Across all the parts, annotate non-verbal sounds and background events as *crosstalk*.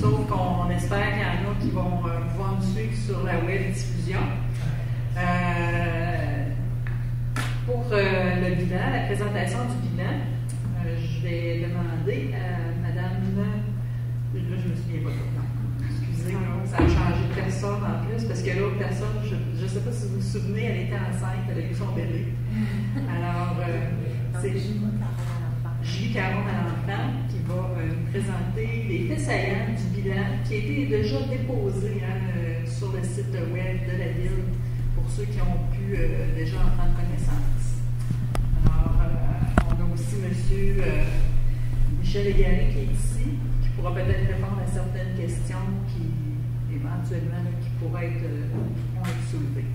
sauf qu'on espère qu'il y en a qui vont pouvoir nous suivre sur la web diffusion. pour le bilan, la présentation du bilan, je vais demander à Madame, là je me souviens pas Excusez, ça a changé de personne en plus, parce que l'autre personne, je ne sais pas si vous vous souvenez, elle était enceinte, elle son bébé. Alors, c'est Julie Caron l'enfant qui va euh, nous présenter les faits saillants du bilan qui a été déjà déposé hein, euh, sur le site web de la ville pour ceux qui ont pu euh, déjà en prendre connaissance. Alors, on a aussi M. Michel Égaré qui est ici, qui pourra peut-être répondre à certaines questions qui, éventuellement, qui pourraient être, être soulevées.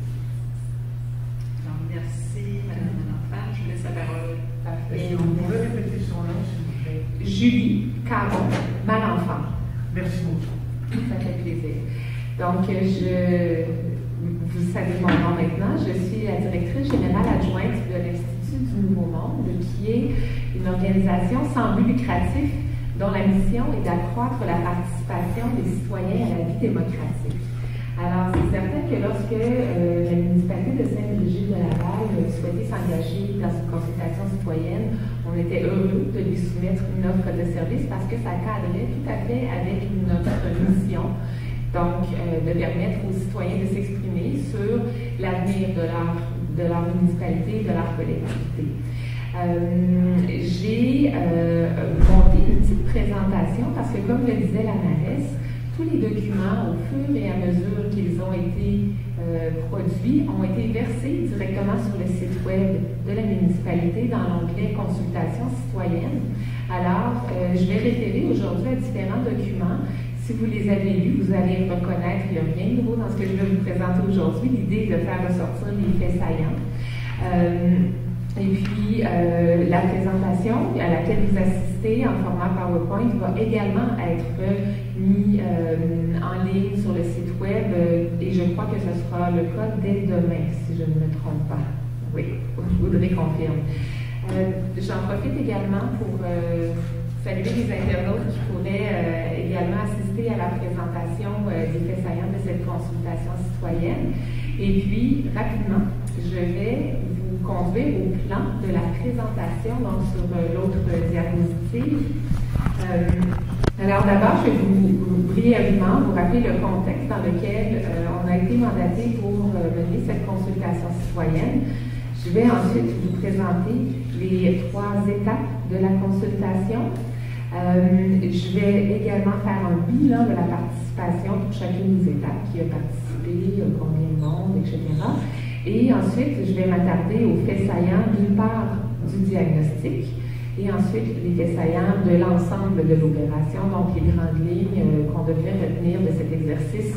Donc, merci, Mme l'enfant. Je vous laisse la parole. Et vous pouvez répéter son nom, s'il vous plaît? Julie Caron, Malenfant. Merci beaucoup. Ça fait plaisir. Donc, je, vous savez mon nom maintenant. Je suis la directrice générale adjointe de l'Institut du Nouveau Monde, qui est une organisation sans but lucratif dont la mission est d'accroître la participation des citoyens à la vie démocratique. Alors, c'est certain que lorsque euh, la municipalité de Sainte-Brigitte-de-Laval souhaitait s'engager dans une consultation citoyenne, on était heureux de lui soumettre une offre de service parce que ça cadrait tout à fait avec notre mission. Donc, euh, de permettre aux citoyens de s'exprimer sur l'avenir de leur, de leur municipalité et de leur collectivité. Euh, j'ai monté une petite présentation parce que, comme le disait la mairesse, tous les documents, au fur et à mesure qu'ils ont été euh, produits, ont été versés directement sur le site web de la municipalité dans l'onglet Consultation citoyenne. Alors, euh, je vais référer aujourd'hui à différents documents. Si vous les avez lus, vous allez reconnaître, il n'y a rien de nouveau dans ce que je vais vous présenter aujourd'hui. L'idée de faire ressortir les faits saillants. Euh, et puis, la présentation à laquelle vous assistez en format PowerPoint va également être mise euh, en ligne sur le site web euh, et je crois que ce sera le cas dès demain, si je ne me trompe pas. Oui, je voudrais confirmer. J'en profite également pour saluer les internautes qui pourraient également assister à la présentation des faits saillants de cette consultation citoyenne. Et puis, rapidement, je vais conduire au plan de la présentation, donc sur euh, l'autre diapositive. Euh, alors d'abord, je vais vous, brièvement vous rappeler le contexte dans lequel euh, on a été mandaté pour mener cette consultation citoyenne. Je vais ensuite vous présenter les trois étapes de la consultation. je vais également faire un bilan de la participation pour chacune des étapes, qui a participé, combien de monde, etc. Et ensuite, je vais m'attarder aux faits saillants, d'une part du diagnostic, et ensuite les faits de l'ensemble de l'opération, donc les grandes lignes euh, qu'on devrait retenir de cet exercice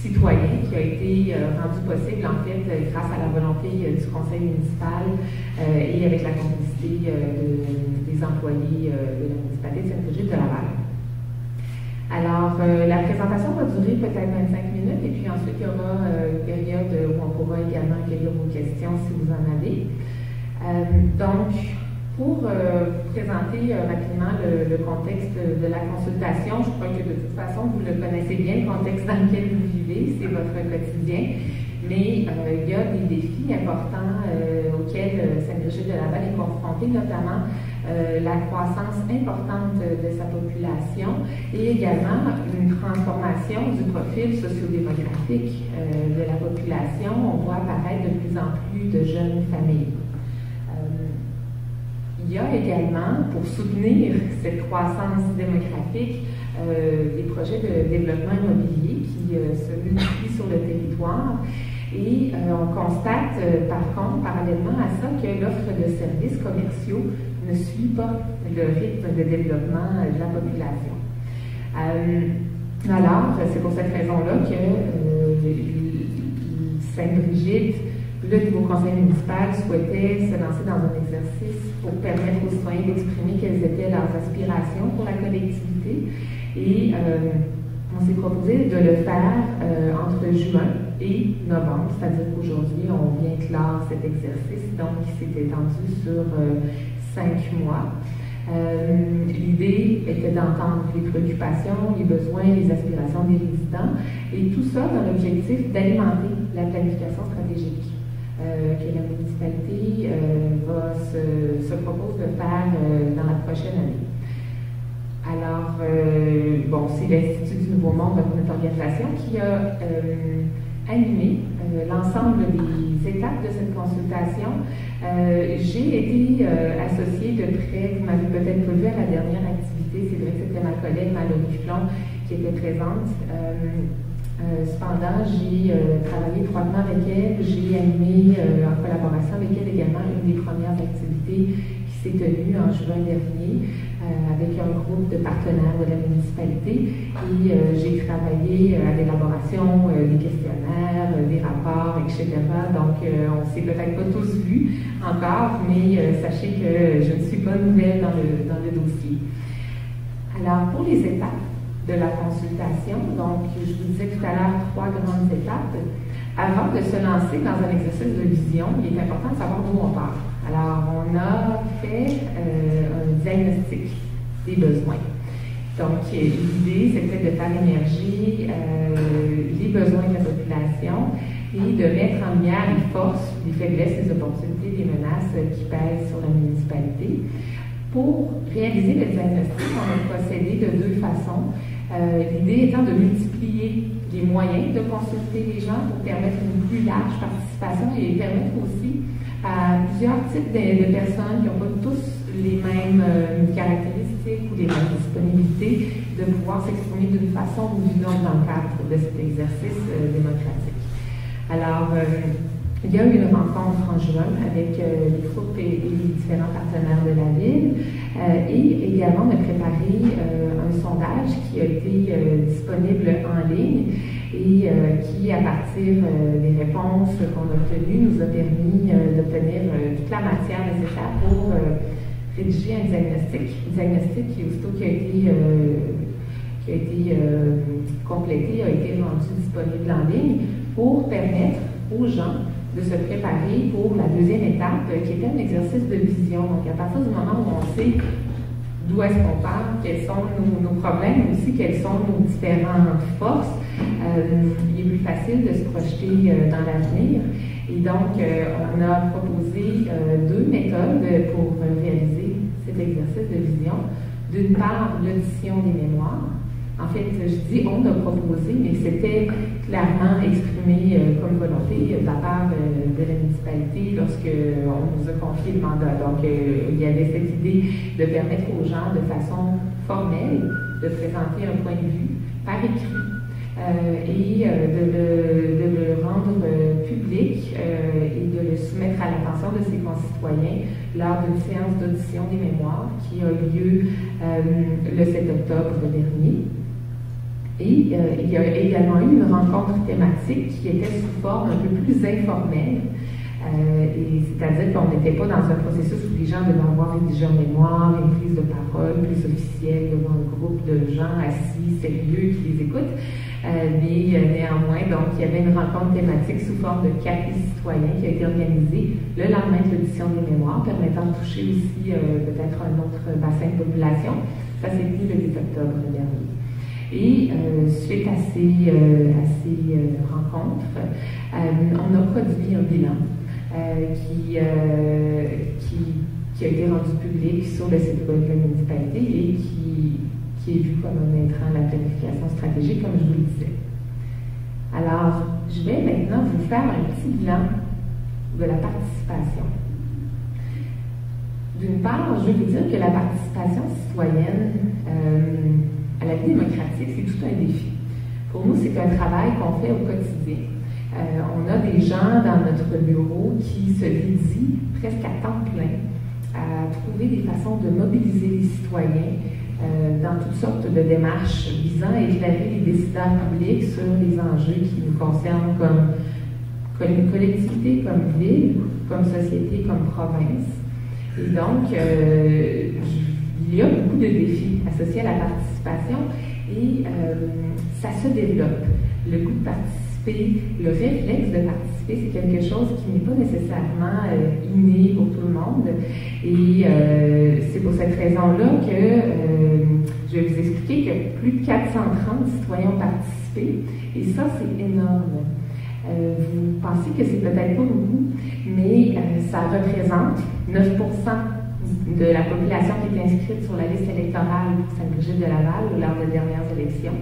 citoyen qui a été euh, rendu possible en fait grâce à la volonté euh, du conseil municipal et avec la complicité des employés de la municipalité de Sainte-Brigitte de Laval. Alors, euh, la présentation va durer peut-être 25 minutes et puis ensuite, il y aura euh, une période où on pourra également accueillir vos questions si vous en avez. Euh, donc, pour présenter rapidement le, contexte de la consultation, je crois que de toute façon, vous le connaissez bien, le contexte dans lequel vous vivez, c'est votre quotidien, mais il y a des défis importants auxquels Saint-Brigitte de Laval est confrontée, notamment euh, la croissance importante de sa population et également une transformation du profil sociodémographique euh, de la population. On voit apparaître de plus en plus de jeunes familles. Euh, il y a également, pour soutenir cette croissance démographique, des projets de développement immobilier qui se multiplient sur le territoire. Et on constate, par contre, parallèlement à ça, que l'offre de services commerciaux ne suit pas le rythme de développement de la population. Euh, alors, c'est pour cette raison-là que euh, Sainte-Brigitte, le nouveau conseil municipal souhaitait se lancer dans un exercice pour permettre aux citoyens d'exprimer quelles étaient leurs aspirations pour la collectivité. Et euh, on s'est proposé de le faire entre juin et novembre, c'est-à-dire qu'aujourd'hui, on vient clore cet exercice, donc qui s'est étendu sur cinq mois. Euh, L'idée était d'entendre les préoccupations, les besoins, les aspirations des résidents, et tout ça dans l'objectif d'alimenter la planification stratégique euh, que la municipalité euh, va se, se, propose de faire euh, dans la prochaine année. Alors, euh, bon, c'est l'Institut du Nouveau Monde, notre organisation, qui a euh, animé euh, l'ensemble des étapes de cette consultation. J'ai été associée de près, vous m'avez peut-être pas vu à la dernière activité, c'est vrai que c'était ma collègue Mallory Flon qui était présente. Cependant, j'ai travaillé étroitement avec elle, j'ai animé en collaboration avec elle également une des premières activités qui s'est tenue en juin dernier. Euh, avec un groupe de partenaires de la municipalité et euh, j'ai travaillé euh, à l'élaboration des questionnaires, des rapports, etc. Donc, on ne s'est peut-être pas tous vus encore, mais sachez que je ne suis pas nouvelle dans le, dans le dossier. Alors, pour les étapes de la consultation, donc je vous disais tout à l'heure trois grandes étapes. Avant de se lancer dans un exercice de vision, il est important de savoir d'où on part. Alors, on a fait euh, un diagnostic des besoins. Donc, l'idée, c'était de faire émerger euh, les besoins de la population et de mettre en lumière les forces, les faiblesses, les opportunités, les menaces qui pèsent sur la municipalité. Pour réaliser le diagnostic, on a procédé de deux façons. Euh, l'idée étant de multiplier les moyens de consulter les gens pour permettre une plus large participation et permettre aussi à plusieurs types de, personnes qui n'ont pas tous les mêmes euh, caractéristiques ou les mêmes disponibilités de pouvoir s'exprimer d'une façon ou d'une autre dans le cadre de cet exercice euh, démocratique. Alors, il y a eu une rencontre en juin avec les groupes et, les différents partenaires de la ville et également de préparer un sondage qui a été disponible en ligne et euh, qui, à partir euh, des réponses qu'on a obtenues, nous a permis euh, d'obtenir toute la matière nécessaire pour rédiger un diagnostic. Un diagnostic qui, aussitôt qui a été complété, a été rendu disponible en ligne pour permettre aux gens de se préparer pour la deuxième étape, qui était un exercice de vision. Donc, à partir du moment où on sait d'où est-ce qu'on part, quels sont nos, nos, problèmes, aussi quelles sont nos différentes forces, euh, il est plus facile de se projeter euh, dans l'avenir. Et donc, euh, on a proposé deux méthodes pour réaliser cet exercice de vision. D'une part, l'audition des mémoires. En fait, je dis on a proposé, mais c'était clairement exprimé comme volonté de la part de la municipalité lorsqu'on nous a confié le mandat. Donc, il y avait cette idée de permettre aux gens de façon formelle de présenter un point de vue par écrit euh, et euh, de le, rendre euh, public et de le soumettre à l'attention de ses concitoyens lors d'une séance d'audition des mémoires qui a lieu le 7 octobre dernier. Et il y a également eu une rencontre thématique qui était sous forme un peu plus informelle. c'est-à-dire qu'on n'était pas dans un processus où les gens devaient avoir rédigé en mémoire, une prise de parole plus officielle devant un groupe de gens assis, sérieux, qui les écoutent. Euh, mais euh, néanmoins, donc, il y avait une rencontre thématique sous forme de café citoyen qui a été organisée le lendemain de l'audition des mémoires, permettant de toucher aussi euh, peut-être un autre bassin de population. Ça, c'était le 8 octobre dernier. Et suite à ces, à ces rencontres, on a produit un bilan qui, a été rendu public sur le site web de la municipalité et qui est vu comme un intrant de la planification stratégique, comme je vous le disais. Alors, je vais maintenant vous faire un petit bilan de la participation. D'une part, je vais vous dire que la participation citoyenne euh, à la vie démocratique, c'est tout un défi. Pour nous, c'est un travail qu'on fait au quotidien. Euh, on a des gens dans notre bureau qui se dédient presque à temps plein à trouver des façons de mobiliser les citoyens euh, dans toutes sortes de démarches visant à éclairer les décideurs publics sur les enjeux qui nous concernent comme, collectivité, comme ville, comme société, comme province. Et donc, euh, il y a beaucoup de défis associés à la participation et euh, ça se développe. Le goût de participer le réflexe de participer, c'est quelque chose qui n'est pas nécessairement euh, inné pour tout le monde. Et euh, c'est pour cette raison-là que je vais vous expliquer que plus de 430 citoyens ont participé. Et ça, c'est énorme. vous pensez que c'est peut-être pas beaucoup, mais ça représente 9 de la population qui est inscrite sur la liste électorale Sainte-Brigitte de Laval lors des dernières élections.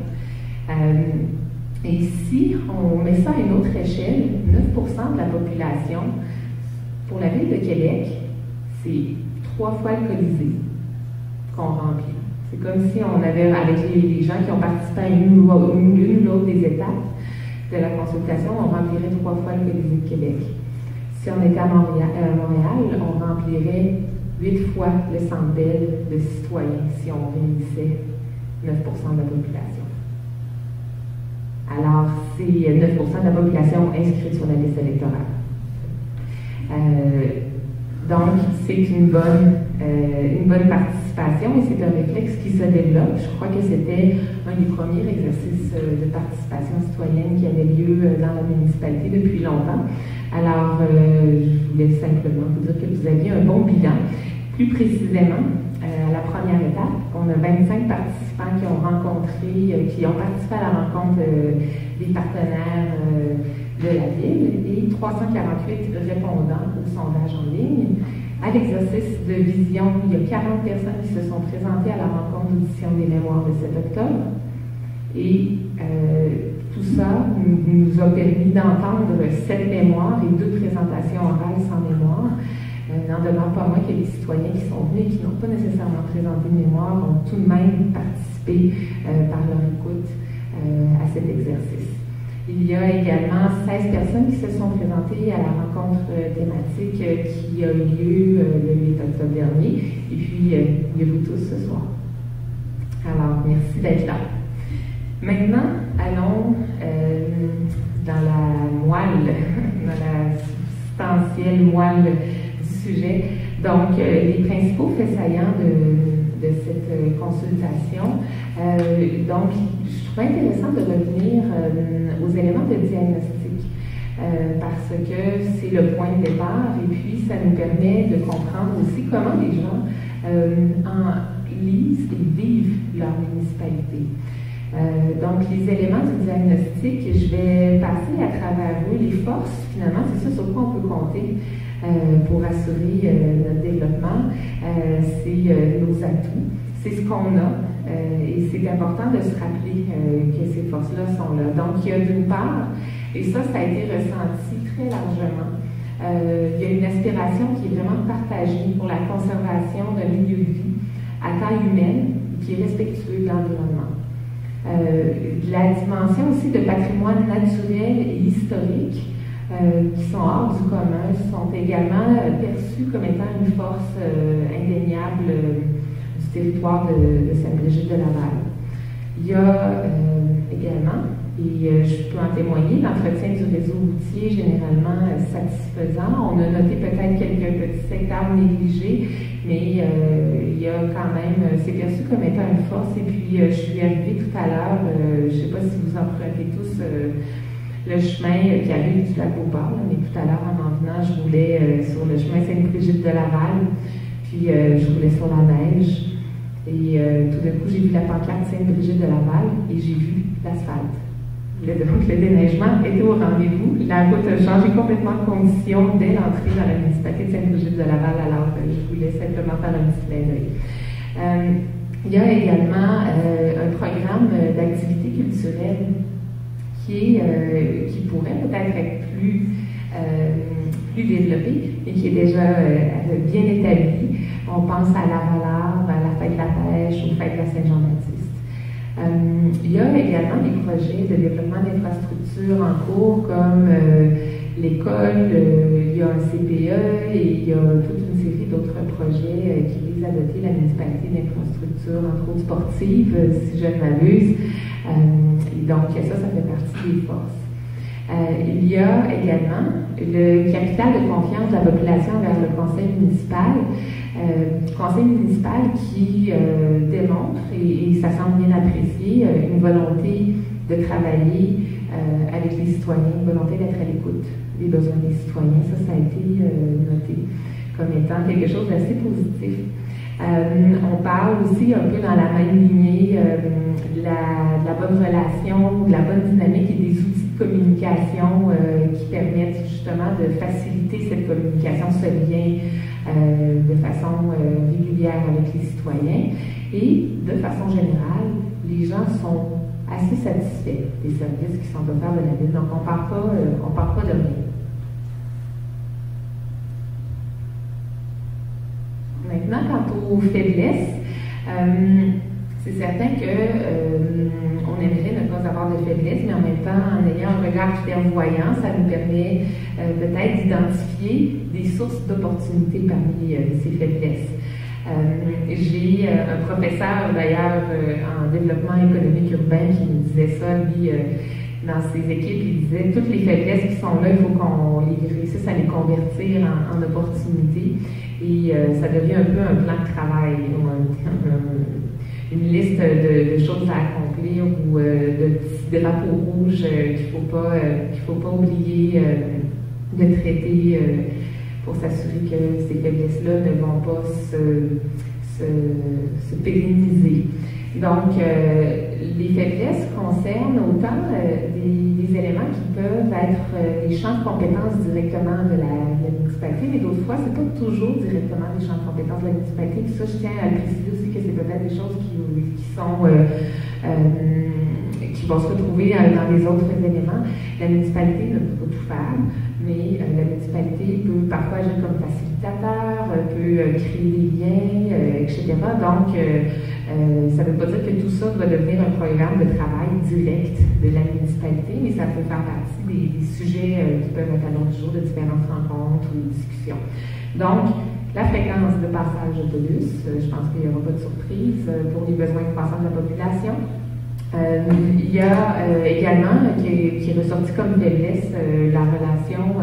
Et si on met ça à une autre échelle, 9% de la population, pour la ville de Québec, c'est trois fois le Colisée qu'on remplit. C'est comme si on avait, avec les, gens qui ont participé à une, ou l'autre des étapes de la consultation, on remplirait trois fois le Colisée de Québec. Si on était à Montréal, euh, Montréal on remplirait huit fois le centre de citoyens si on réunissait 9% de la population. Alors, c'est 9% de la population inscrite sur la liste électorale. Euh, donc, c'est une bonne, euh, une bonne participation et c'est un réflexe qui se développe. Je crois que c'était un des premiers exercices euh, de participation citoyenne qui avait lieu dans la municipalité depuis longtemps. Alors, je voulais simplement vous dire que vous aviez un bon bilan. Plus précisément, à la première étape, on a 25 participants qui ont rencontré, qui ont participé à la rencontre des partenaires euh, de la ville et 348 répondants au sondage en ligne. À l'exercice de vision, il y a 40 personnes qui se sont présentées à la rencontre d'audition des mémoires de 7 octobre. Et euh, tout ça nous a permis d'entendre sept mémoires et deux présentations orales sans mémoire. Euh, n'en demeure pas moins que les citoyens qui sont venus et qui n'ont pas nécessairement présenté de mémoire ont tout de même participé par leur écoute à cet exercice. Il y a également 16 personnes qui se sont présentées à la rencontre euh, thématique euh, qui a eu lieu euh, le 8 octobre dernier. Et puis, il vous tous ce soir. Alors, merci d'être là. Maintenant, allons dans la moelle, *laughs* dans la substantielle moelle du sujet. Donc, les principaux faits saillants de, cette consultation. donc, intéressant de revenir euh, aux éléments de diagnostic euh, parce que c'est le point de départ et puis ça nous permet de comprendre aussi comment les gens euh, en lisent et vivent leur municipalité. Donc, les éléments du diagnostic, je vais passer à travers eux. Les forces, finalement, c'est ça sur quoi on peut compter pour assurer notre développement. c'est nos atouts, c'est ce qu'on a, euh, et c'est important de se rappeler euh, que ces forces-là sont là. Donc, il y a d'une part, et ça, ça a été ressenti très largement, euh, il y a une aspiration qui est vraiment partagée pour la conservation d'un milieu de vie à taille humaine qui est respectueux de l'environnement. La dimension aussi de patrimoine naturel et historique qui sont hors du commun sont également perçus comme étant une force indéniable territoire de, Sainte-Brigitte de Laval. Il y a euh, également, et euh, je peux en témoigner, l'entretien du réseau routier généralement euh, satisfaisant. On a noté peut-être quelques petits secteurs négligés, mais il y a quand même, c'est perçu comme étant une force. Et puis, je suis arrivée tout à l'heure, je ne sais pas si vous empruntez tous le chemin qui arrive du lac au mais tout à l'heure, en m'en venant, je voulais sur le chemin Sainte-Brigitte de Laval, puis je voulais sur la neige. Et euh, tout d'un coup, j'ai vu la pancarte Sainte-Brigitte de Laval et j'ai vu l'asphalte. Le, déneigement était au rendez-vous. La route a changé complètement de condition dès l'entrée dans la municipalité de Sainte-Brigitte de Laval, alors euh, je voulais simplement faire un petit clin d'œil. Euh, il y a également un programme d'activité culturelle qui, est, qui pourrait peut-être être plus, plus développé et qui est déjà bien établi. On pense à la valeur, à la fête de la pêche, aux fêtes de la Saint-Jean-Baptiste. Euh, il y a également des projets de développement d'infrastructures en cours comme euh, l'école, euh, il y a un CPE et il y a toute une série d'autres projets qui visent à doter la municipalité d'infrastructures, entre autres sportives, si je ne m'abuse. donc ça, ça fait partie des forces. il y a également le capital de confiance de la population vers le conseil municipal. Euh, conseil municipal qui euh, démontre, et, ça semble bien apprécié, euh, une volonté de travailler avec les citoyens, une volonté d'être à l'écoute des besoins des citoyens. Ça, ça a été noté comme étant quelque chose d'assez positif. on parle aussi un peu dans la même lignée de la, de, la, bonne relation, de la bonne dynamique et des outils de communication qui permettent justement de faciliter cette communication, ce lien de façon régulière avec les citoyens. Et de façon générale, les gens sont assez satisfaits des services qui sont offerts de la ville. Donc, on ne part, pas, euh, part pas de rien. Maintenant, quant aux faiblesses, euh, c'est certain que euh, on aimerait ne pas avoir de faiblesses, mais en même temps, en ayant un regard clairvoyant, ça nous permet peut-être d'identifier des sources d'opportunités parmi ces faiblesses. Euh, j'ai euh, un professeur d'ailleurs euh, en développement économique urbain qui me disait ça, lui, dans ses équipes, il disait toutes les faiblesses qui sont là, il faut qu'on les réussisse à les convertir en, opportunités. Et ça devient un peu un plan de travail, une liste de, choses à accomplir ou de drapeaux rouges qu'il ne faut, pas, qu'il faut pas oublier de traiter pour s'assurer que ces faiblesses-là ne vont pas se, se, pérenniser. Donc, euh, les faiblesses concernent autant euh, des, éléments qui peuvent être euh, des champs de compétences directement de la, municipalité, mais d'autres fois, ce n'est pas toujours directement des champs de compétences de la municipalité. Ça, je tiens à préciser aussi que c'est peut-être des choses qui, qui sont qui vont se retrouver dans les autres éléments. La municipalité ne peut pas tout faire mais euh, la municipalité peut parfois agir comme facilitateur, euh, peut euh, créer des liens, etc. Donc, ça ne veut pas dire que tout ça doit devenir un programme de travail direct de la municipalité, mais ça peut faire partie des, sujets qui peuvent être à l'ordre du jour de différentes rencontres ou discussions. Donc, la fréquence de passage d'autobus, je pense qu'il n'y aura pas de surprise pour les besoins croissants de la population. Euh, il y a euh, également, qui est, ressorti comme faiblesse, euh, la relation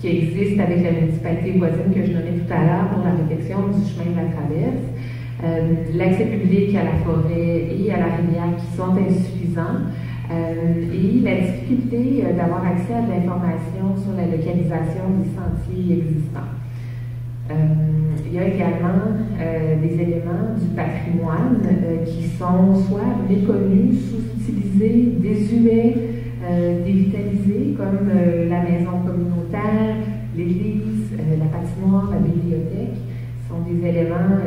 qui existe avec la municipalité voisine que je nommais tout à l'heure pour la protection du chemin de la traverse. L'accès public à la forêt et à la rivière qui sont insuffisants. et la difficulté d'avoir accès à de l'information sur la localisation des sentiers existants. Euh, il y a également euh, des éléments du patrimoine euh, qui sont soit méconnus, sous-utilisés, désuets, dévitalisés, comme la maison communautaire, l'église, la patinoire, la bibliothèque, sont des éléments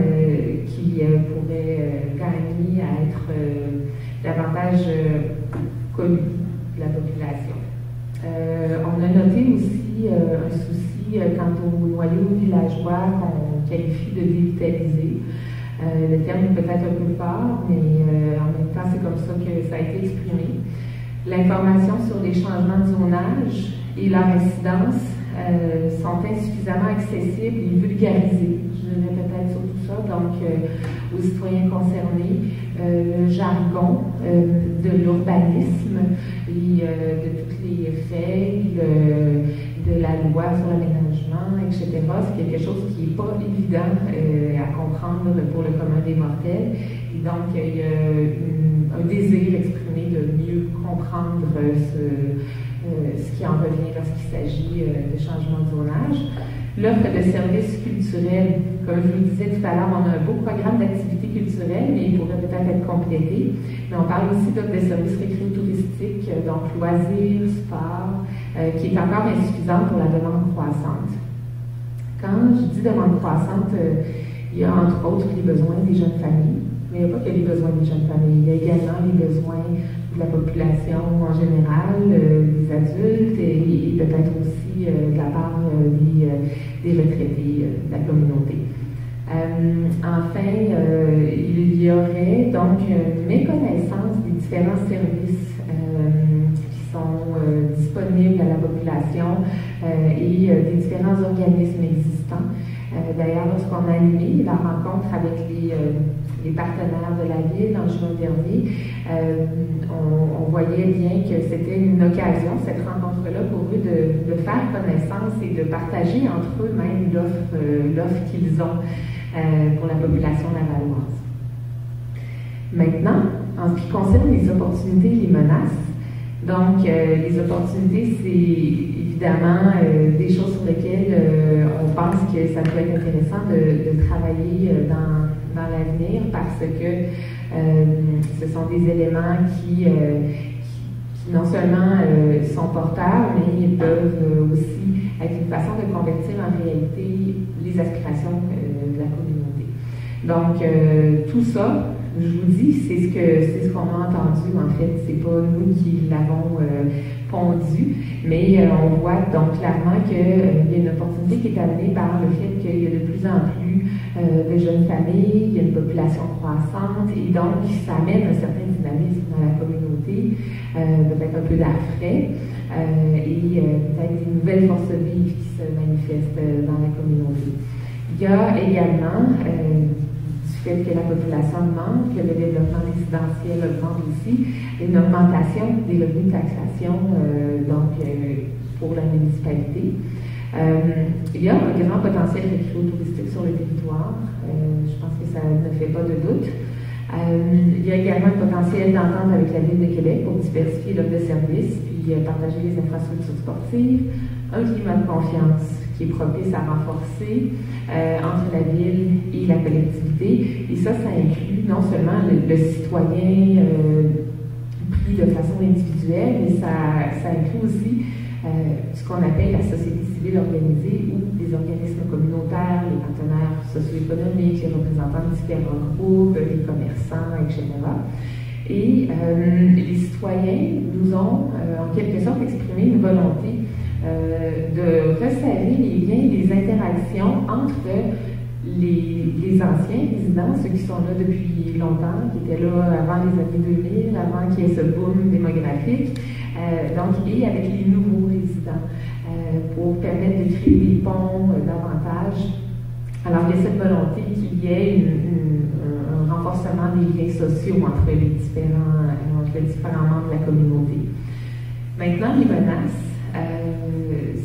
qui pourraient gagner à être davantage connus de la population. on a noté aussi un souci euh, quant au noyau villageois qu'on qualifie de dévitalisé. Euh, le terme est peut-être un peu fort, mais euh, en même temps, c'est comme ça que ça a été exprimé. L'information sur les changements de zonage et leur incidence sont insuffisamment accessibles et vulgarisées. Dirais peut-être sur tout ça, donc aux citoyens concernés, le jargon de l'urbanisme et de tous les faits, de la loi sur l'aménagement, etc. C'est quelque chose qui n'est pas évident euh, à comprendre pour le commun des mortels. Et donc, il y a un désir exprimé de mieux comprendre ce, euh, qui en revient lorsqu'il s'agit euh, de changement de zonage. L'offre de services culturels, comme je vous le disais tout à l'heure, on a un beau programme d'activités culturelles, mais il pourrait peut-être être complété. Mais on parle aussi d'offre de services récréo-touristiques, donc loisirs, sport, euh, qui est encore insuffisante pour la demande croissante. Quand je dis demande croissante, euh, il y a entre autres les besoins des jeunes familles, mais il n'y a pas que les besoins des jeunes familles, il y a également les besoins la population en général, euh, des adultes et, peut-être aussi de la part des, des, retraités de la communauté. enfin, il y aurait donc une méconnaissance des différents services sont euh, disponibles à la population euh, et euh, des différents organismes existants. D'ailleurs, lorsqu'on a animé la rencontre avec les, les, partenaires de la ville en juin dernier, on, voyait bien que c'était une occasion, cette rencontre-là, pour eux de, faire connaissance et de partager entre eux-mêmes l'offre qu'ils ont pour la population lavalloise. Maintenant, en ce qui concerne les opportunités et les menaces, Donc, les opportunités, c'est évidemment des choses sur lesquelles on pense que ça peut être intéressant de, travailler dans, dans l'avenir parce que ce sont des éléments qui, qui non seulement sont porteurs, mais ils peuvent aussi être une façon de convertir en réalité les aspirations de la communauté. Donc, tout ça, je vous dis, c'est ce que c'est ce qu'on a entendu en fait. C'est pas nous qui l'avons euh, mais euh, on voit donc clairement qu'il euh, y a une opportunité qui est amenée par le fait qu'il y a de plus en plus de jeunes familles, il y a une population croissante, et donc ça amène un certain dynamisme dans la communauté, peut-être un peu d'air frais, et peut-être des nouvelles forces vives qui se manifestent dans la communauté. Il y a également fait que la population augmente, que le développement résidentiel augmente aussi, une augmentation des revenus de taxation euh, donc, euh, pour la municipalité. Euh, il y a un grand potentiel touristique sur le territoire. je pense que ça ne fait pas de doute. il y a également un potentiel d'entente avec la Ville de Québec pour diversifier l'offre de services, puis partager les infrastructures sportives, un climat de confiance qui est propice à renforcer euh, entre la ville et la collectivité. Et ça, ça inclut non seulement le, citoyen euh, pris de façon individuelle, mais ça, ça inclut aussi euh, ce qu'on appelle la société civile organisée ou les organismes communautaires, les partenaires socio-économiques, les représentants de différents groupes, les commerçants, etc. Et les citoyens nous ont en quelque sorte exprimé une volonté de resserrer les liens, les interactions entre les, anciens résidents, ceux qui sont là depuis longtemps, qui étaient là avant les années 2000, avant qu'il y ait ce boom démographique, euh, donc, et avec les nouveaux résidents, euh, pour permettre de créer des ponts davantage. Alors, il y a cette volonté qu'il y ait un renforcement des liens sociaux entre les différents membres de la communauté. Maintenant, les menaces. Euh,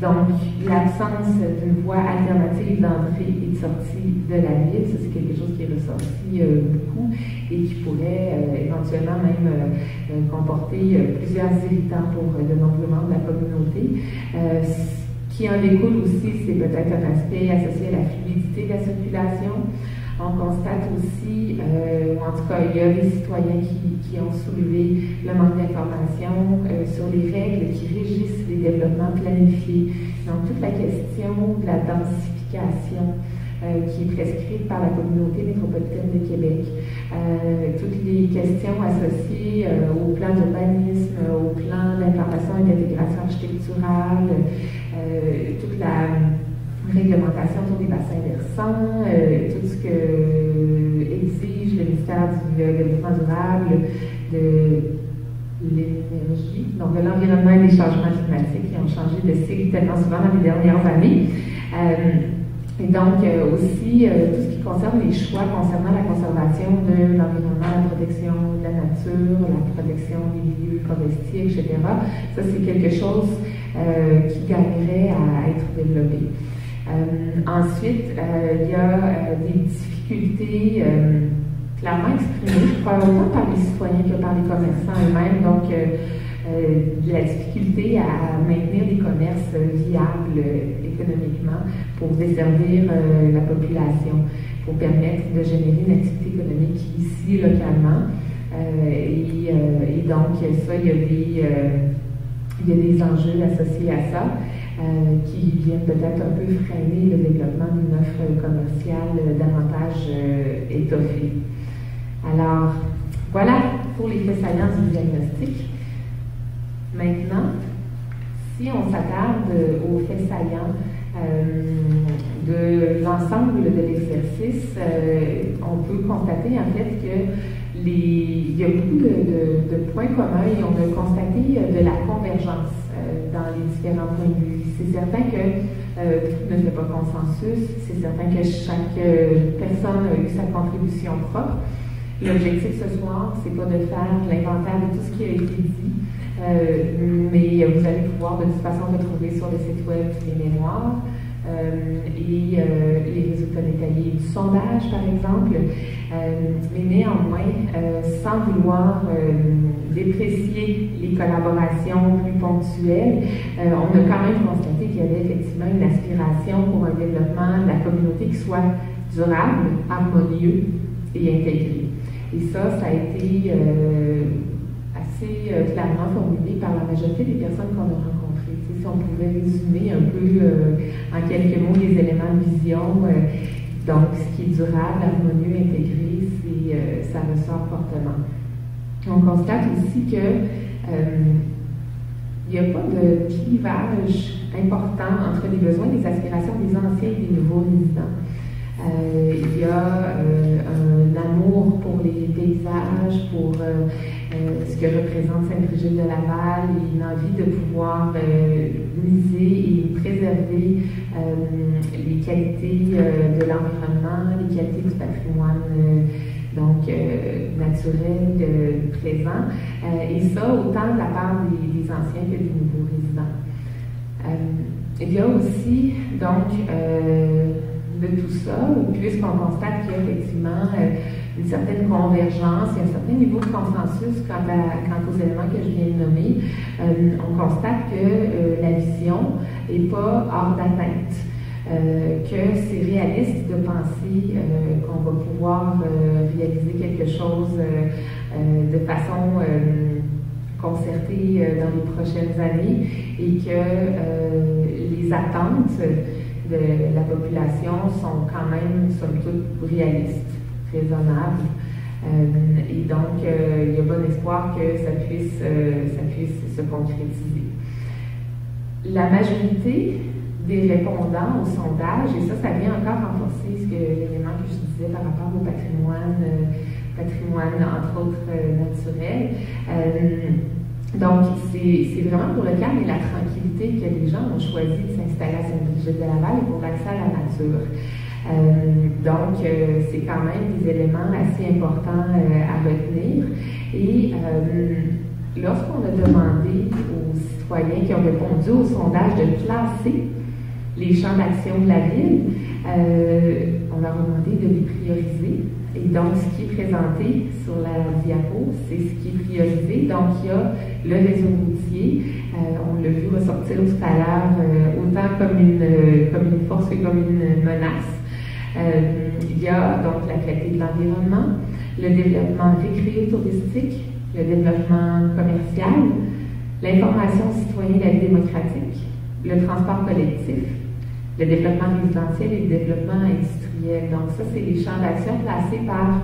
donc, l'absence d'une voie alternative d'entrée et de sortie de la ville, ça c'est quelque chose qui est ressorti euh, beaucoup et qui pourrait euh, éventuellement même comporter plusieurs irritants pour de nombreux membres de la communauté. qui en découle aussi, c'est peut-être un aspect associé à la fluidité de la circulation. On constate aussi, euh, en tout cas, il y a des citoyens qui, qui ont soulevé le manque d'informations euh, sur les règles qui régissent les développements planifiés. Donc, toute la question de la densification euh, qui est prescrite par la communauté métropolitaine de Québec. toutes les questions associées au plan d'urbanisme, au plan d'information et d'intégration architecturale, toute la réglementation sur les bassins versants, euh, tout ce que exige le ministère du développement durable, de l'énergie, donc de l'environnement et des changements climatiques qui ont changé de cycle tellement souvent dans les dernières années. Euh, et donc euh, aussi tout ce qui concerne les choix concernant la conservation de l'environnement, la protection de la nature, la protection des milieux forestiers, etc. Ça, c'est quelque chose qui gagnerait à être développé. Euh, ensuite, euh, il y a euh, des difficultés clairement exprimées, je crois, autant par les citoyens que par les commerçants eux-mêmes. Donc, la difficulté à maintenir des commerces viables économiquement pour desservir la population, pour permettre de générer une activité économique ici localement. Et, donc, ça, il y a des enjeux associés à ça. Euh, qui viennent peut-être un peu freiner le développement d'une offre commerciale davantage euh, étoffée. Alors, voilà pour les faits saillants du diagnostic. Maintenant, si on s'attarde aux faits saillants euh, de l'ensemble de l'exercice, on peut constater en fait que il y a beaucoup de points communs et on a constaté de la convergence dans les différents points de vue c'est certain que euh, tout ne fait pas consensus. C'est certain que chaque euh, personne a eu sa contribution propre. L'objectif ce soir, c'est pas de faire l'inventaire de tout ce qui a été dit, euh, mais vous allez pouvoir de toute façon retrouver sur le site web les mémoires. Et les résultats détaillés du sondage, par exemple. mais néanmoins, sans vouloir déprécier les collaborations plus ponctuelles, on a quand même constaté qu'il y avait effectivement une aspiration pour un développement de la communauté qui soit durable, harmonieux et intégré. Et ça, ça a été assez clairement formulé par la majorité des personnes qu'on a rencontrées on pouvait résumer un peu euh, en quelques mots les éléments de vision, euh, donc ce qui est durable, harmonieux, intégré, euh, ça ressort fortement. On constate aussi que il n'y a pas de clivage important entre les besoins et les aspirations des anciens et des nouveaux résidents. il y a un amour pour les paysages, pour euh, ce que représente Sainte-Brigitte de Laval et une envie de pouvoir euh, miser et préserver euh, les qualités de l'environnement, les qualités du patrimoine donc naturel présent, et ça autant de la part des, anciens que des nouveaux résidents. il y a aussi donc de tout ça, puisqu'on constate qu'il y a effectivement une certaine convergence un certain niveau de consensus quant, aux éléments que je viens de nommer, euh, on constate que euh, la vision n'est pas hors d'atteinte. Euh, que c'est réaliste de penser qu'on va pouvoir réaliser quelque chose de façon concertée dans les prochaines années et que les attentes de la population sont quand même, somme toute, réalistes raisonnable. Euh, et donc, euh, il y a bon espoir que ça puisse, euh, ça puisse se concrétiser. La majorité des répondants au sondage, et ça, ça vient encore renforcer ce que l'élément que je disais par rapport au patrimoine, patrimoine entre autres naturel. Donc, c'est vraiment pour le calme et la tranquillité que les gens ont choisi de s'installer à Saint-Brigitte de Laval et pour l'accès à la nature. Euh, donc, euh, c'est quand même des éléments assez importants euh, à retenir. Et lorsqu'on a demandé aux citoyens qui ont répondu au sondage de classer les champs d'action de la ville, on leur a demandé de les prioriser. Donc, ce qui est présenté sur la diapo, c'est ce qui est priorisé. Donc, il y a le réseau routier. on l'a vu ressortir tout à l'heure, autant comme une, comme une force que comme une menace. Euh, il y a donc la qualité de l'environnement, le développement récréo-touristique, le développement commercial, l'information citoyenne et la vie démocratique, le transport collectif, le développement résidentiel et le développement industriel. Donc ça, c'est les champs d'action placés par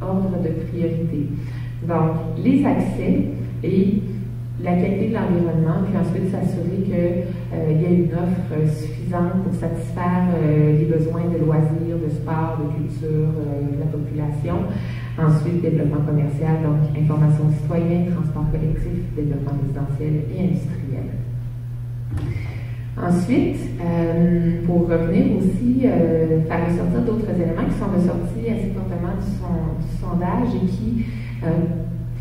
ordre de priorité. Donc, les accès et la qualité de l'environnement, puis ensuite s'assurer qu'il euh, y a une offre suffisante pour satisfaire euh, les besoins de loisirs, de sport, de culture euh, de la population. Ensuite, développement commercial, donc information citoyenne, transport collectif, développement résidentiel et industriel. Ensuite, pour revenir aussi, faire ressortir d'autres éléments qui sont ressortis assez fortement du, du sondage et qui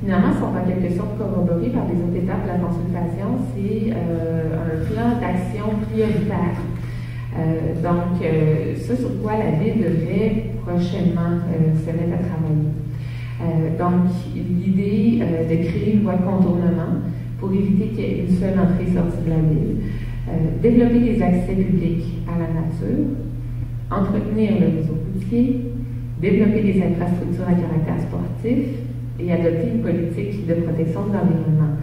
finalement sont en quelque sorte corroborés par des autres étapes de la consultation, c'est euh, un plan d'action prioritaire. Euh, donc, euh, ce sur quoi la ville devrait prochainement se mettre à travailler. donc, l'idée de créer une voie de contournement pour éviter qu'il y ait une seule entrée-sortie de la ville, développer des accès publics à la nature, entretenir le réseau routier, développer des infrastructures à caractère sportif, et adopter une politique de protection de l'environnement.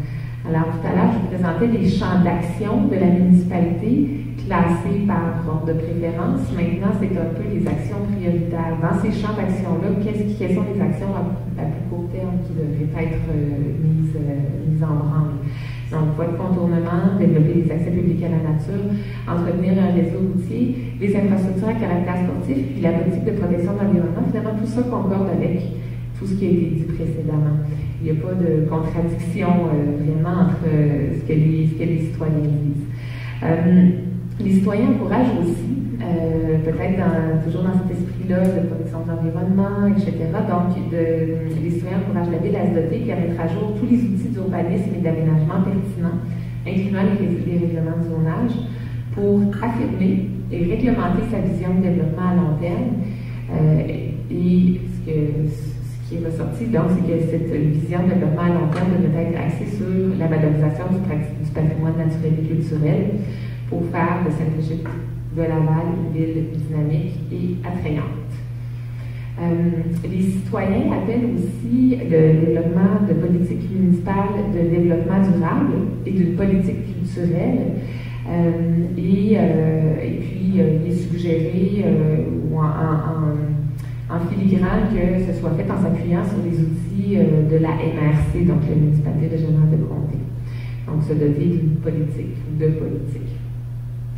Alors, tout à l'heure, je vous présentais les champs d'action de la municipalité classés par ordre de préférence. Maintenant, c'est un peu les actions prioritaires. Dans ces champs d'action-là, quelles sont les actions à, plus court terme qui devraient être euh, mises, euh, mises en branle? Donc, voie de contournement, développer des accès publics à la nature, entretenir un réseau routier, les infrastructures à caractère sportif, puis la politique de protection de l'environnement. Finalement, tout ça concorde avec tout ce qui a été dit précédemment. Il n'y a pas de contradiction euh, vraiment entre euh, ce, que les, ce, que les, citoyens disent. Euh, les citoyens encouragent aussi, peut-être toujours dans cet esprit-là de protection de l'environnement, etc. Donc, de, les citoyens encouragent la ville à se doter et à mettre à jour tous les outils d'urbanisme et d'aménagement pertinents, incluant les, les règlements de zonage, pour affirmer et réglementer sa vision de développement à long terme. et ce, qui est ressorti, donc, c'est que cette vision de développement à long terme devrait être axée sur la valorisation du, patrimoine naturel et culturel pour faire de Saint-Égypte de Laval une ville dynamique et attrayante. Euh, les citoyens appellent aussi le développement de politiques municipales de développement durable et d'une politique culturelle. Euh, et, euh, et, puis, il est suggéré en, en, filigrane que ce soit fait en s'appuyant sur les outils de la MRC, donc la municipalité régionale de comté. Donc, se doter d'une politique, de politique.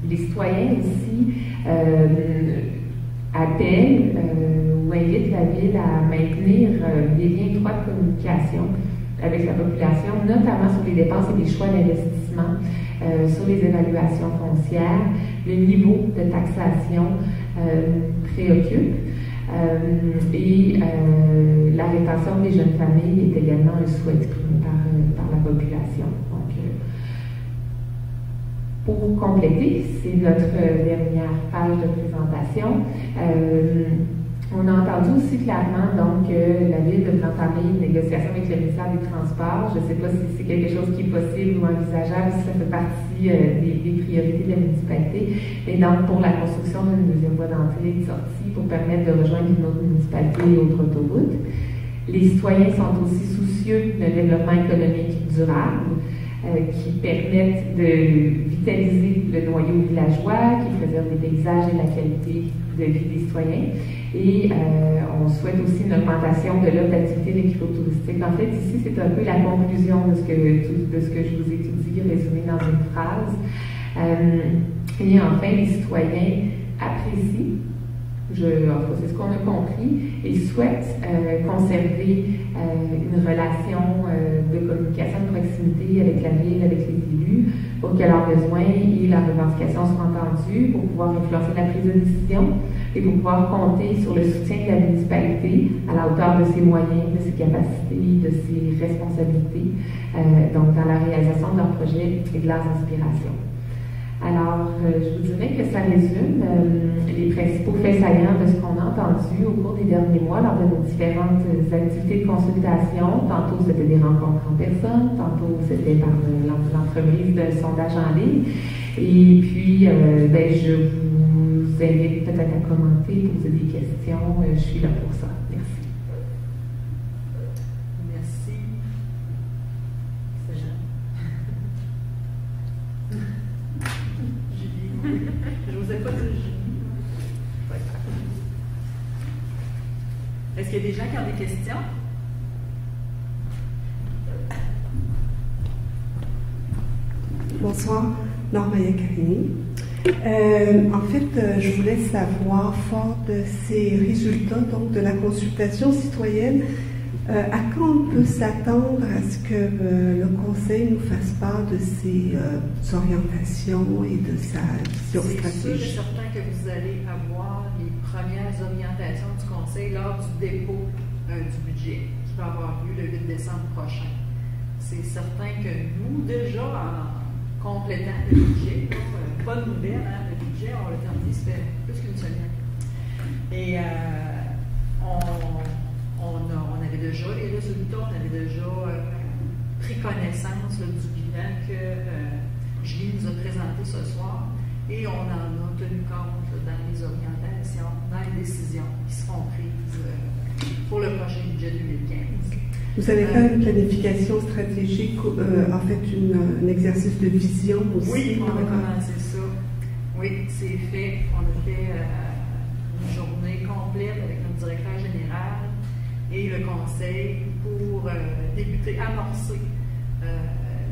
Les citoyens aussi appellent ou invitent la ville à maintenir des liens étroits de communication avec la population, notamment sur les dépenses et les choix d'investissement, euh, sur les évaluations foncières. Le niveau de taxation euh, préoccupe. Euh, et la rétention des jeunes familles est également un souhait exprimé par la population. Pour compléter, c'est notre dernière page de présentation. On a entendu aussi clairement donc, que la Ville de entamer une négociation avec le ministère des Transports. Je ne sais pas si c'est quelque chose qui est possible ou envisageable, si ça fait partie euh, des, priorités de la municipalité. Et donc, pour la construction d'une deuxième voie d'entrée et de sortie pour permettre de rejoindre une autre municipalité et autre autoroute. Les citoyens sont aussi soucieux d'un développement économique durable euh, qui permettent de vitaliser le noyau villageois, qui préserve les paysages et la qualité de vie des citoyens. Et euh, on souhaite aussi une augmentation de l'offre d'activité d'équipes En fait, ici, c'est un peu la conclusion de ce que, de ce que je vous ai tout dit, résumé dans une phrase. Euh, et enfin, les citoyens apprécient c'est ce qu'on a compris, et souhaitent euh, conserver une relation de communication de proximité avec la ville, avec les élus, pour que leurs besoins et leurs revendications soient entendus, pour pouvoir influencer la prise de décision et pour pouvoir compter sur le soutien de la municipalité à la hauteur de ses moyens, de ses capacités, de ses responsabilités, euh, donc dans la réalisation de leurs projets et de leurs inspirations. Alors, euh, je vous dirais que ça résume euh, les principaux faits saillants de ce qu'on a entendu au cours des derniers mois lors de nos différentes activités de consultation. Tantôt, c'était des rencontres en personne, tantôt, c'était par l'entreprise de sondage en ligne. Et puis, ben, je vous invite peut-être à commenter, poser des questions. Euh, je suis là pour ça. Merci. Merci. C'est Jean. Julie. Je vous ai pas dit Julie. Est-ce qu'il y a des gens qui ont des questions? Bonsoir, Norma Yakarini. Euh, en fait, euh, je voulais savoir, fort de ces résultats donc, de la consultation citoyenne, euh, à quand on peut s'attendre à ce que le Conseil nous fasse part de ses orientations et de sa vision stratégique? C'est certain que vous allez avoir les premières orientations du Conseil lors du dépôt du budget qui va avoir lieu le 8 décembre prochain. C'est certain que nous, déjà, en complétant le budget, bonne nouvelle, hein, le budget, on l'a terminé, ça fait plus qu'une semaine. Et euh, on, on, avait déjà les résultats, on avait déjà euh, pris connaissance du bilan que euh, Julie nous a présenté ce soir et on en a tenu compte dans les orientations, dans les décisions qui seront prises pour le prochain budget 2015. Vous avez fait une planification stratégique, en fait un exercice de vision aussi. Oui, on a commencé ça. Oui, c'est fait. On a fait euh, une journée complète avec notre directeur général et le conseil pour euh, débuter, amorcer euh,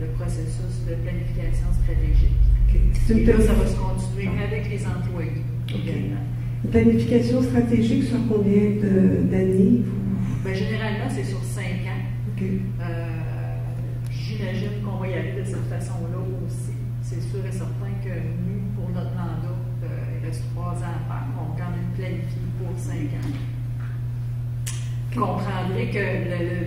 le processus de planification stratégique. Et là, ça va se continuer avec les employés également. Planification stratégique sur combien d'années? Ben, généralement, c'est sur. J'imagine qu'on va y aller de cette façon-là aussi. C'est sûr et certain que nous, notre mandat, euh, il reste trois ans à faire. On quand même planifie pour cinq ans. Vous comprendrez que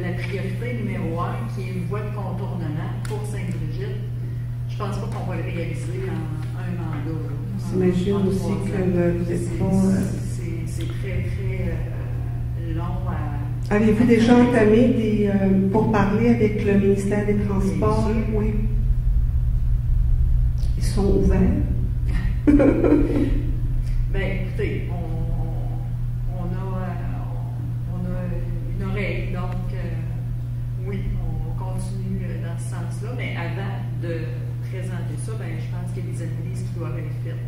la priorité numéro un, qui est une voie de contournement pour Sainte-Brigitte, je ne pense pas qu'on va le réalisé en un mandat. En- en aussi que euh, vous êtes C'est- euh, très, très euh, long à. Avez-vous déjà entamé des euh, pourparlers avec le ministère des Transports? Bien. Oui. Ils sont ouverts? *laughs* Ben, écoutez, on, on, on a, euh, on, on a une oreille, donc euh, oui, on continue dans ce sens-là, mais avant de présenter ça, ben, je pense qu'il y a des analyses qui doivent être faites,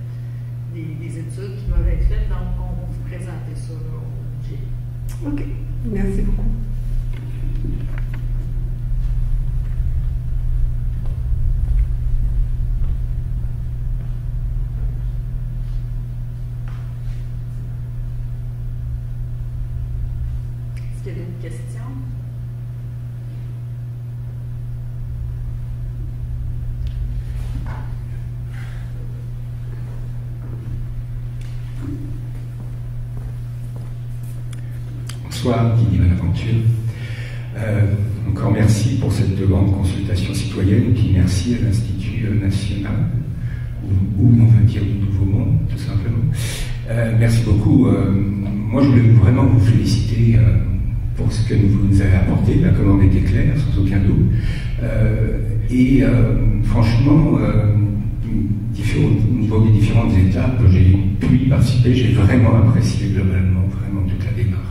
des, des études qui doivent être faites, donc on va vous présenter ça là. OK. Merci beaucoup. Est-ce qu'il y a d'autres Bonsoir, Didier Bonaventure. Euh, encore merci pour cette grande consultation citoyenne, puis merci à l'Institut national, ou, on va dire du Nouveau Monde, tout simplement. Euh, merci beaucoup. Euh, moi, je voulais vraiment vous féliciter pour ce que vous nous avez apporté. La commande était claire, sans aucun doute. Et franchement, au niveau des différentes étapes, j'ai pu y participer. J'ai vraiment apprécié globalement, vraiment toute la démarche.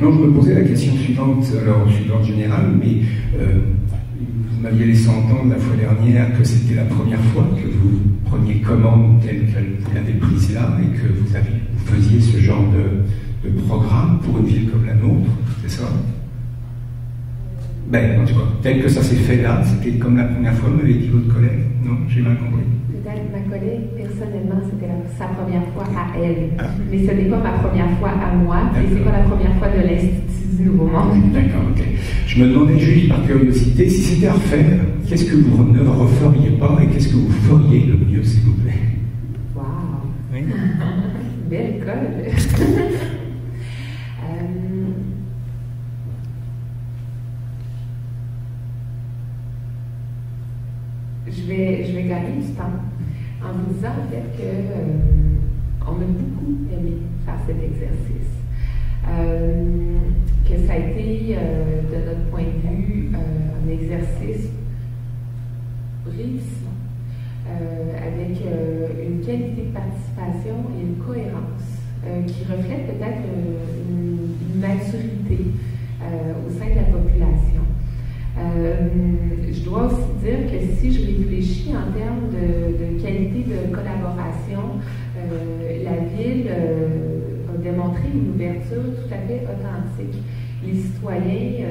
Maintenant, je me posais la question suivante, alors suivante générale, mais euh, vous m'aviez laissé entendre la fois dernière que c'était la première fois que vous preniez commande telle que vous l'avez prise là et que vous, faisiez ce genre de, de programme pour une ville comme la nôtre, c'est ça? Ben, en tout cas, tel que ça s'est fait là, c'était comme la première fois, m'avait dit votre collègue, non? J'ai mal compris. Ma collègue, personnellement, c'était sa première fois à elle. Ah. Mais ce n'est pas ma première fois à moi, et c'est pas la première fois de l'Institut du Nouveau Monde. *laughs* D'accord, ok. Je me demandais juste par curiosité, si c'était à refaire, qu'est-ce que vous ne referiez pas et qu'est-ce que vous feriez le mieux, s'il vous plaît? Wow! Oui. *laughs* Belle école! *laughs* Euh, je, je vais gagner du temps en vous disant en fait que euh, on a beaucoup aimé faire cet exercice. Euh, que ça a été, euh, de notre point de vue, euh, un exercice réussi euh, avec une qualité de participation et une cohérence qui reflète peut-être une, maturité au sein de la population. Euh, je dois aussi dire que si je réfléchis en termes de, qualité de collaboration, euh, la ville euh, a démontré une ouverture tout à fait authentique. Les citoyens,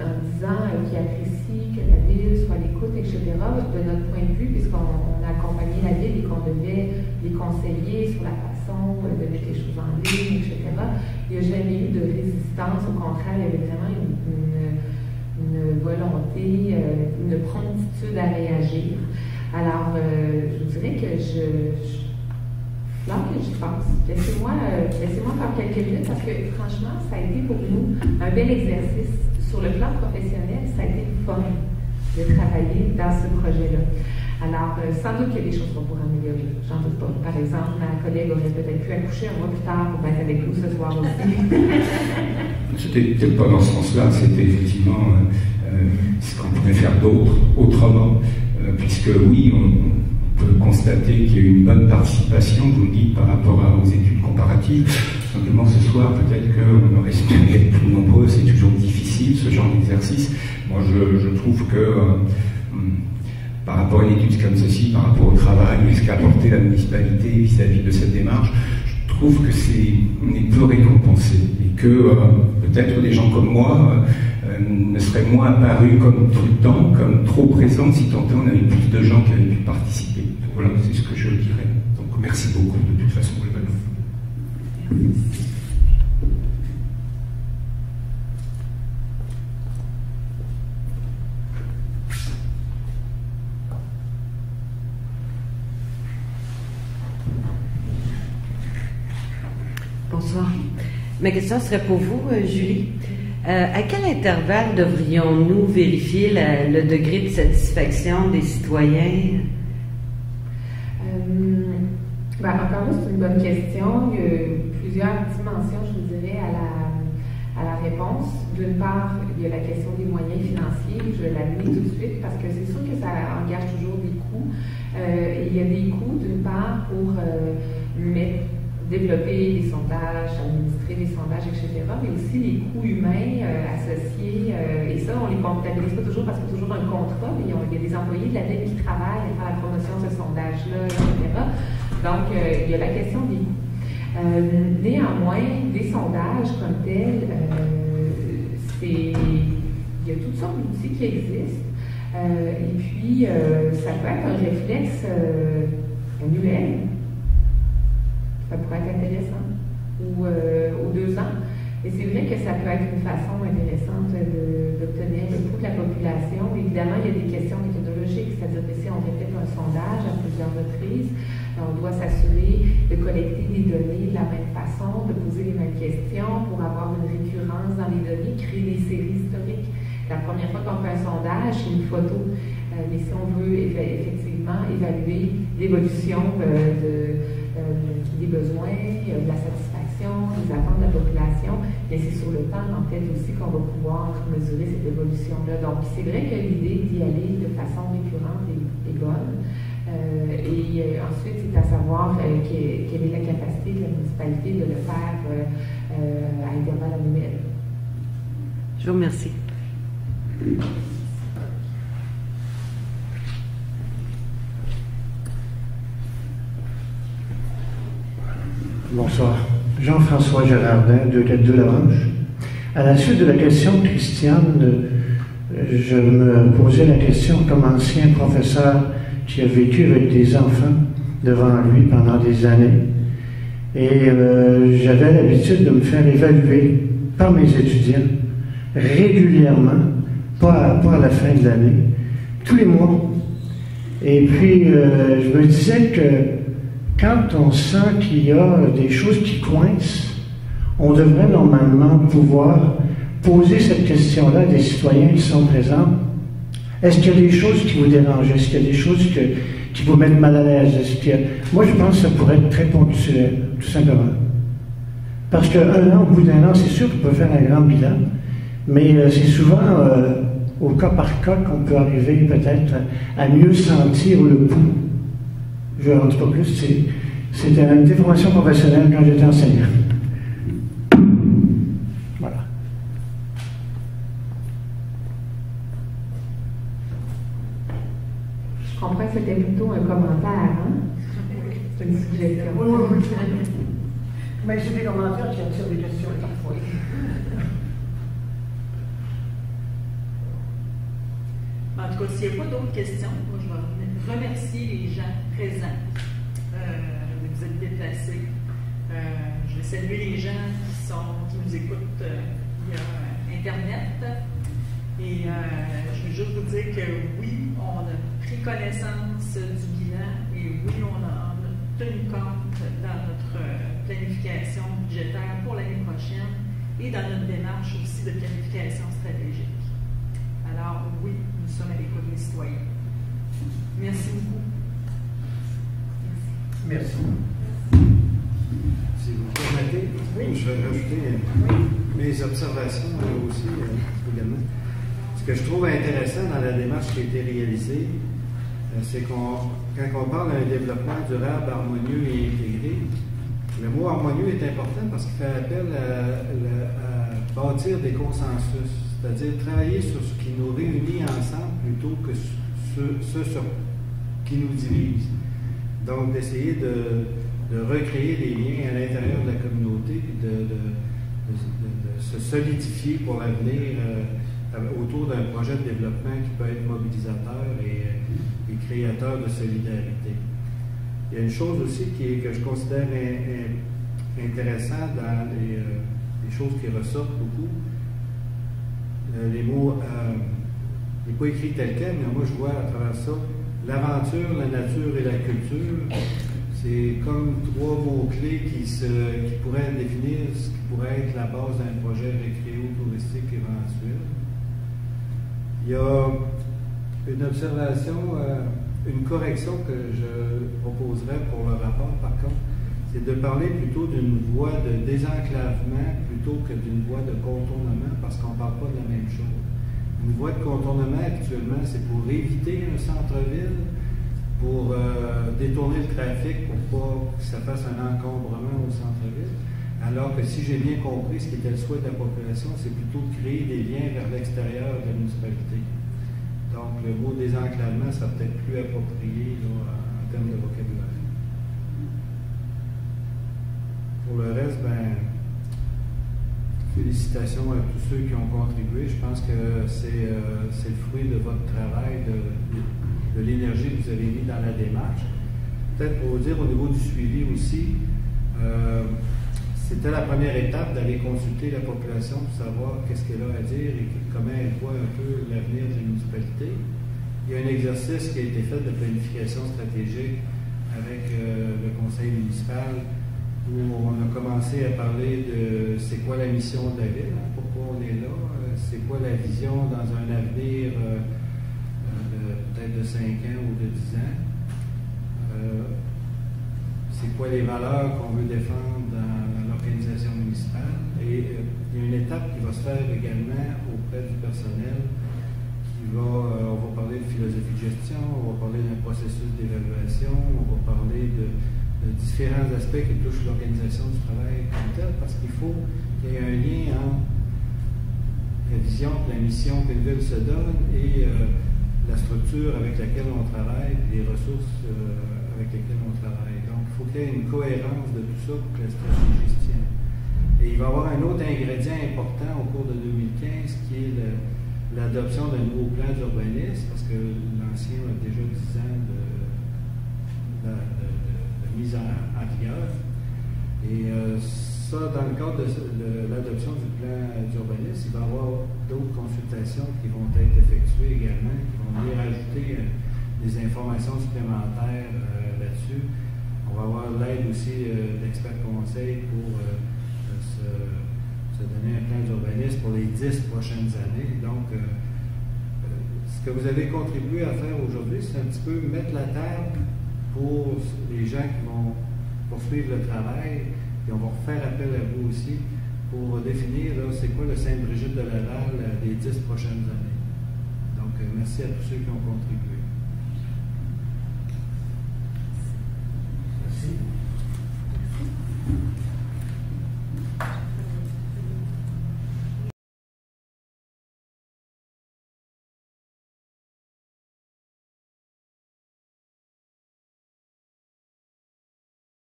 en disant qu'ils apprécient que la ville soit à l'écoute, etc., de notre point de vue, puisqu'on on a accompagné la ville et qu'on devait les conseiller sur la façon de mettre les choses en ligne, etc., il n'y a jamais eu de résistance. Au contraire, il y avait vraiment une- une volonté, euh, une promptitude à réagir. Alors, euh, je vous dirais que je, je que j'y pense. Laissez-moi euh, laissez-moi faire quelques minutes parce que franchement, ça a été pour nous un bel exercice. Sur le plan professionnel, ça a été fun de travailler dans ce projet-là. Alors, euh, sans doute qu'il y a des choses qu'on pourrait améliorer. J'en doute pas. Par exemple, ma collègue aurait peut-être pu accoucher un mois plus tard pour être avec nous ce soir aussi. *laughs* C'était peut-être pas dans ce sens-là, c'était effectivement euh, euh, ce qu'on pourrait faire d'autre, autrement, puisque oui, on, peut constater qu'il y a eu une bonne participation, vous le dites, par rapport aux études comparatives. Simplement ce soir, peut-être qu'on aurait espéré être plus nombreux, c'est toujours difficile ce genre d'exercice. Moi, je, je trouve que par rapport à une étude comme ceci, par rapport au travail ce qu'a apporté la municipalité vis-à-vis de cette démarche, je trouve que c'est on est peu récompensé et que euh, peut-être des gens comme moi euh, ne seraient moins apparus comme tout le temps, comme trop présents si tant on avait plus de gens qui avaient pu participer. Voilà, c'est ce que je dirais. Donc merci beaucoup de toute façon globalement. Bonsoir. Ma question serait pour vous, euh, Julie. Euh, à quel intervalle devrions-nous vérifier le degré de satisfaction des citoyens? Euh, ben, encore là, c'est une bonne question. Il y a plusieurs dimensions, je vous dirais, à la, réponse. D'une part, il y a la question des moyens financiers. Je l'admets tout de suite parce que c'est sûr que ça engage toujours des coûts. Euh, il y a des coûts, d'une part, pour mettre développer des sondages, administrer des sondages, etc., mais aussi les coûts humains euh, associés. Euh, et ça, on ne les comptabilise pas toujours parce qu'il y a toujours un contrat, mais il y a des employés de la ville qui travaillent à faire la promotion de ce sondage-là, etc. Donc, euh, il y a la question des coûts. néanmoins, des sondages comme tels, c'est, il y a toutes sortes d'outils qui existent. et puis, ça peut être un réflexe annuel ça pourrait être intéressant, ou euh, aux deux ans. Et c'est vrai que ça peut être une façon intéressante d'obtenir le pouls de la population. Évidemment, il y a des questions méthodologiques, c'est-à-dire que si on répète un sondage à plusieurs reprises, on doit s'assurer de collecter des données de la même façon, de poser les mêmes questions pour avoir une récurrence dans les données, créer des séries historiques. La première fois qu'on fait un sondage, c'est une photo. Euh, mais si on veut effectivement évaluer l'évolution euh, de des besoins, de la satisfaction, des attentes de la population, mais c'est sur le temps, en fait, aussi qu'on va pouvoir mesurer cette évolution-là. Donc, c'est vrai que l'idée d'y aller de façon récurrente est, bonne. Euh, et euh, ensuite, c'est à savoir euh, quelle est la capacité de la municipalité de le faire à intervalles annuels. Je vous remercie. Bonsoir. Jean-François Gérardin, de Tête de. À la suite de la question Christiane, je me posais la question comme ancien professeur qui a vécu avec des enfants devant lui pendant des années. Et euh, j'avais l'habitude de me faire évaluer par mes étudiants régulièrement, pas à, la fin de l'année, tous les mois. Et puis, euh, je me disais que quand on sent qu'il y a des choses qui coincent, on devrait normalement pouvoir poser cette question-là à des citoyens qui sont présents. Est-ce qu'il y a des choses qui vous dérangent? Est-ce qu'il y a des choses qui vous mettent mal à l'aise? Moi, je pense que ça pourrait être très ponctuel, tout simplement. Parce qu'un an, au bout d'un an, c'est sûr qu'on peut faire un grand bilan, mais euh, c'est souvent euh, au cas par cas qu'on peut arriver peut-être à mieux sentir le pouls je ne rentre pas plus, c'était une déformation professionnelle quand j'étais enseignant. Voilà. Je comprends que c'était plutôt un commentaire, hein? C'est une suggestion. Oui, oui, oui. Mais c'est des commentaires qui attirent des questions parfois. En tout cas, s'il n'y a pas d'autres questions, moi je vais remercier les gens présents. Euh, vous êtes déplacés. Euh, je vais saluer les gens qui, sont, qui nous écoutent euh, via Internet. Et je veux juste vous dire que oui, on a pris connaissance du bilan et oui, on a, on a tenu compte dans notre planification budgétaire pour l'année prochaine et dans notre démarche aussi de planification stratégique. Alors oui, nous sommes à l'écoute des citoyens. Merci beaucoup. Merci. Si vous permettez, je vais rajouter mes observations aussi euh, également. Ce que je trouve intéressant dans la démarche qui a été réalisée, euh, c'est qu'on, quand on parle d'un développement durable, harmonieux et intégré, le mot harmonieux est important parce qu'il fait appel à, bâtir des consensus, c'est-à-dire travailler sur ce qui nous réunit ensemble plutôt que ce, ce qui nous divise. Donc, d'essayer de, recréer des liens à l'intérieur de la communauté, de, se solidifier pour l'avenir euh, autour d'un projet de développement qui peut être mobilisateur et, euh, créateur de solidarité. Il y a une chose aussi qui que je considère intéressante dans les, euh, choses qui ressortent beaucoup. les mots, il n'est pas écrit tel quel, mais moi je vois à travers ça L'aventure, la nature et la culture, c'est comme trois mots-clés qui, qui pourraient définir ce qui pourrait être la base d'un projet récréo-touristique éventuel. Il y a une observation euh, une correction que je proposerais pour le rapport, par contre, c'est de parler plutôt d'une voie de désenclavement plutôt que d'une voie de contournement, parce qu'on ne parle pas de la même chose. Une voie de contournement, actuellement, c'est pour éviter un centre-ville, pour euh, détourner le trafic, pour pas que ça fasse un encombrement au centre-ville. Alors que si j'ai bien compris ce qui était le souhait de la population, c'est plutôt de créer des liens vers l'extérieur de la municipalité. Donc le mot désenclavement sera peut-être plus approprié en termes de vocabulaire. Pour le reste, ben, félicitations à tous ceux qui ont contribué. Je pense que c'est euh, le fruit de votre travail, de, l'énergie que vous avez mis dans la démarche. Peut-être pour vous dire au niveau du suivi aussi, euh, c'était la première étape d'aller consulter la population pour savoir qu'est-ce qu'elle a à dire et comment elle voit un peu l'avenir de la municipalité. Il y a un exercice qui a été fait de planification stratégique avec euh, le conseil municipal où on a commencé à parler de c'est quoi la mission de la ville, hein, pourquoi on est là, euh, c'est quoi la vision dans un avenir euh, peut-être de 5 ans ou de 10 ans, c'est quoi les valeurs qu'on veut défendre dans l'organisation municipale. Et euh, il y a une étape qui va se faire également auprès du personnel qui va, euh, on va parler de philosophie de gestion, on va parler d'un processus d'évaluation, on va parler de, différents aspects qui touchent l'organisation du travail comme tel, parce qu'il faut qu'il y ait un lien entre la vision, la mission qu'une ville se donne et euh, la structure avec laquelle on travaille, les ressources avec lesquelles on travaille. Donc, il faut qu'il y ait une cohérence de tout ça pour que la stratégie se tienne. Et il va y avoir un autre ingrédient important au cours de 2015 qui est l'adoption d'un nouveau plan d'urbanisme, parce que l'ancien a déjà 10 ans de, mise en, vigueur. Et euh, ça, dans le cadre de, l'adoption du plan d'urbanisme, il va y avoir d'autres consultations qui vont être effectuées également, qui vont venir ajouter euh, des informations supplémentaires euh, là-dessus. On va avoir l'aide aussi d'experts conseils pour se, donner un plan d'urbanisme pour les dix prochaines années. Donc, ce que vous avez contribué à faire aujourd'hui, c'est un petit peu mettre la table pour les gens qui vont poursuivre le travail, et on va refaire appel à vous aussi pour définir c'est quoi le Sainte-Brigitte de Laval euh, des dix prochaines années. Donc, euh, merci à tous ceux qui ont contribué. Merci.